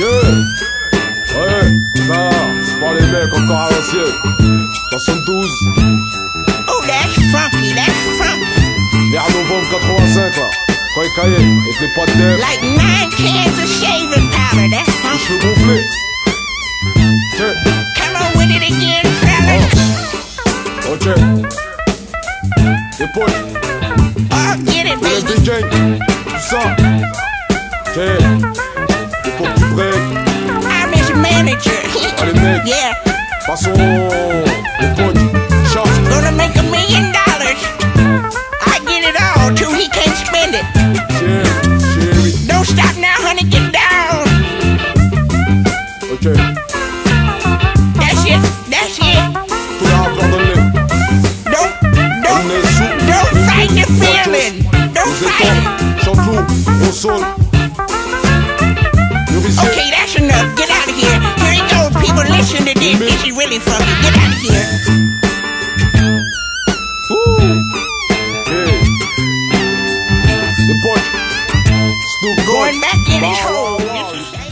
Yeah. Ouais, ça, c'est pas les mecs encore à l'ancienne. 72, Oh, that's funky, that's funky. vers novembre 85 là. Quand il caillait, avec les potes d'air, Like nine cans of shaving powder, that's les funky. cheveux gonflés. Tiens, Come on with it again, fellas. ok. Les potes, Oh, get it, les baby. DJ, tout ça. Tiens, les potes qui break. Les potes, shaft. gonna make a million dollars. I get it all till he can't spend it. Don't stop now, honey, get down. Ok, That's it, that's it. tout le rap, pardonne-les. Don't, don't, don't fight the feeling. Don't fight it. étons, chante lourd, to this. This is really funky. Get out of here. hey. Snoop Going back in his hole.